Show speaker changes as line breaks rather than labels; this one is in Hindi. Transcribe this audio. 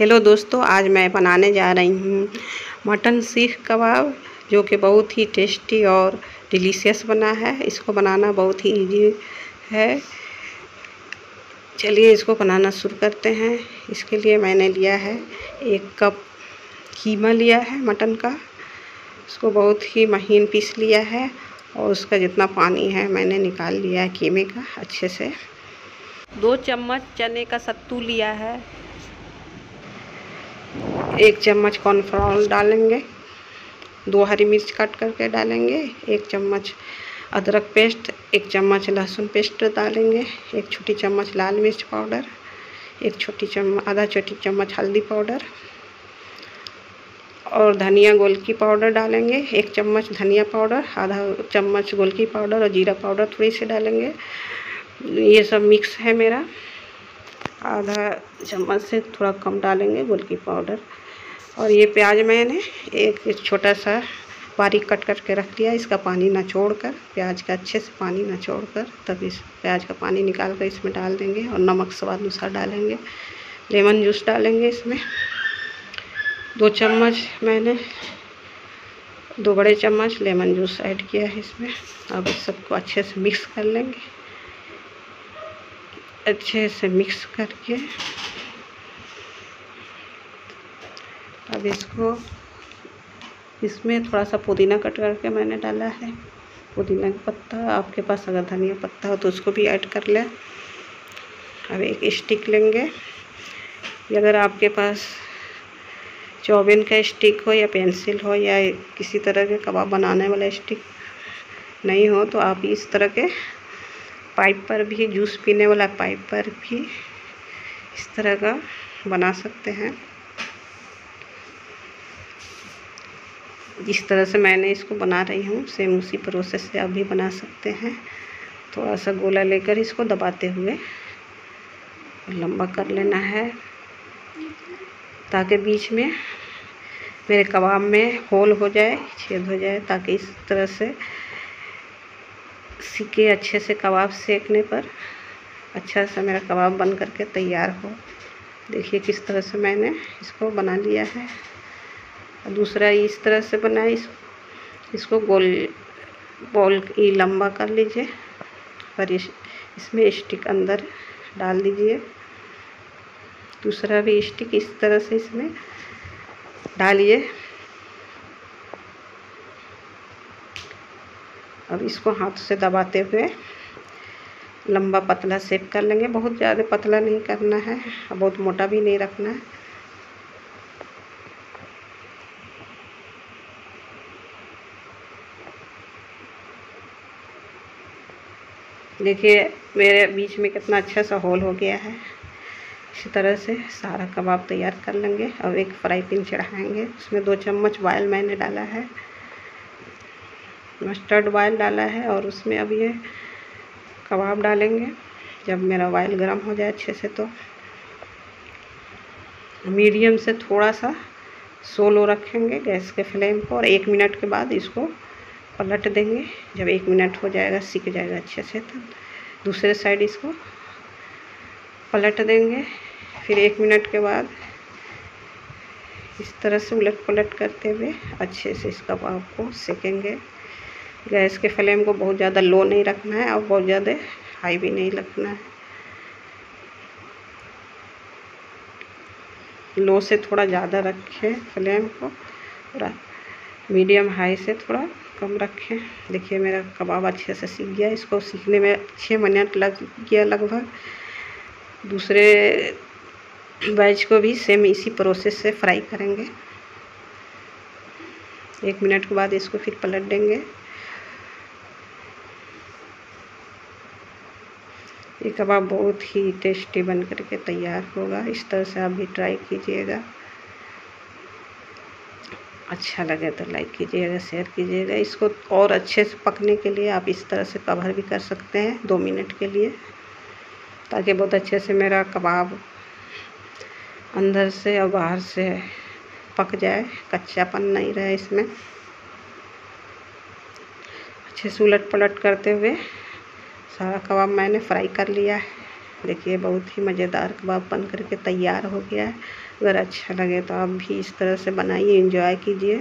हेलो दोस्तों, आज मैं बनाने जा रही हूँ मटन सीख कबाब, जो कि बहुत ही टेस्टी और डिलीशियस बना है। इसको बनाना बहुत ही इजी है। चलिए इसको बनाना शुरू करते हैं। इसके लिए मैंने लिया है एक कप कीमा लिया है मटन का। उसको बहुत ही महीन पीस लिया है और उसका जितना पानी है मैंने निकाल लिया है कीमे का अच्छे से। दो चम्मच चने का सत्तू लिया है। एक चम्मच कॉर्नफ्लावर डालेंगे, दो हरी मिर्च काट करके डालेंगे, एक चम्मच अदरक पेस्ट एक चम्मच लहसुन पेस्ट डालेंगे, एक छोटी चम्मच लाल मिर्च पाउडर एक छोटी चम्मच आधा छोटी चम्मच हल्दी पाउडर और धनिया गोलकी पाउडर डालेंगे, एक चम्मच धनिया पाउडर आधा चम्मच गोलकी पाउडर और जीरा पाउडर थोड़ी सी डालेंगे। ये सब मिक्स है मेरा। आधा चम्मच से थोड़ा कम डालेंगे गोलकी पाउडर। और ये प्याज मैंने एक छोटा सा बारीक कट करके रख लिया। इसका पानी नचोड़ कर प्याज का अच्छे से पानी नचोड़ कर तब इस प्याज का पानी निकाल कर इसमें डाल देंगे और नमक स्वाद अनुसार डालेंगे। लेमन जूस डालेंगे इसमें। दो चम्मच मैंने, दो बड़े चम्मच लेमन जूस ऐड किया है इसमें। अब इस सबको अच्छे से मिक्स कर लेंगे। अच्छे से मिक्स करके अब इसको इसमें थोड़ा सा पुदीना कट करके मैंने डाला है। पुदीना का पत्ता, आपके पास अगर धनिया पत्ता हो तो उसको भी ऐड कर लें। अब एक स्टिक लेंगे। अगर आपके पास चौबिन का स्टिक हो या पेंसिल हो या किसी तरह के कबाब बनाने वाला स्टिक नहीं हो तो आप इस तरह के पाइप पर भी, जूस पीने वाला पाइप पर भी इस तरह का बना सकते हैं। जिस तरह से मैंने इसको बना रही हूँ सेम उसी प्रोसेस से आप भी बना सकते हैं। थोड़ा सा गोला लेकर इसको दबाते हुए लंबा कर लेना है, ताकि बीच में मेरे कबाब में होल हो जाए, छेद हो जाए, ताकि इस तरह से सीखे अच्छे से कबाब सेकने पर अच्छा सा मेरा कबाब बन करके तैयार हो। देखिए किस तरह से मैंने इसको बना लिया है। और दूसरा इस तरह से बनाए इस, इसको गोल बॉल ही लंबा कर लीजिए और इस, इसमें स्टिक अंदर डाल दीजिए। दूसरा भी स्टिक इस तरह से इसमें डालिए। अब इसको हाथ से दबाते हुए लंबा पतला सेप कर लेंगे। बहुत ज़्यादा पतला नहीं करना है और बहुत मोटा भी नहीं रखना है। देखिए, मेरे बीच में कितना अच्छा सा होल हो गया है। इसी तरह से सारा कबाब तैयार कर लेंगे। अब एक फ्राई पैन चढ़ाएँगे। उसमें दो चम्मच ऑयल मैंने डाला है। मस्टर्ड ऑयल डाला है और उसमें अब ये कबाब डालेंगे। जब मेरा ऑयल गर्म हो जाए अच्छे से तो। मीडियम से थोड़ा सा सोलो रखेंगे गैस के फ्लेम को और एक मिनट के बाद इसको पलट देंगे। जब एक मिनट हो जाएगा, सीख जाएगा अच्छे से तो दूसरे साइड इसको पलट देंगे। फिर एक मिनट के बाद इस तरह से उलट पलट करते हुए अच्छे से इस कबाब को सेकेंगे। गैस के फ्लेम को बहुत ज़्यादा लो नहीं रखना है और बहुत ज़्यादा हाई भी नहीं रखना है। लो से थोड़ा ज़्यादा रखें फ्लेम को, थोड़ा मीडियम हाई से थोड़ा कम रखें। देखिए मेरा कबाब अच्छे से सीख गया, इसको सीखने में छः मिनट लग गया लगभग। दूसरे बैच को भी सेम इसी प्रोसेस से फ्राई करेंगे। एक मिनट के बाद इसको फिर पलट देंगे। ये कबाब बहुत ही टेस्टी बन करके तैयार होगा। इस तरह से आप भी ट्राई कीजिएगा। अच्छा लगे तो लाइक कीजिएगा शेयर कीजिएगा। इसको और अच्छे से पकने के लिए आप इस तरह से कवर भी कर सकते हैं दो मिनट के लिए, ताकि बहुत अच्छे से मेरा कबाब अंदर से और बाहर से पक जाए, कच्चापन नहीं रहे इसमें। अच्छे से उलट पलट करते हुए सारा कबाब मैंने फ्राई कर लिया है। देखिए, बहुत ही मज़ेदार कबाब बन करके तैयार हो गया है। अगर अच्छा लगे तो आप भी इस तरह से बनाइए इंजॉय कीजिए।